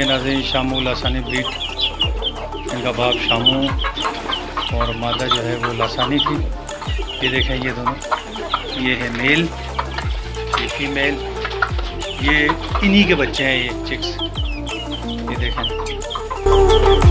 के नाजरीन शामू लासानी ब्रीड, इनका बाप शामू और मादा जो है वो लासानी थी। ये देखें ये दोनों। ये है मेल, ये फीमेल, ये इन्हीं के बच्चे हैं ये चिक्स ये देखें।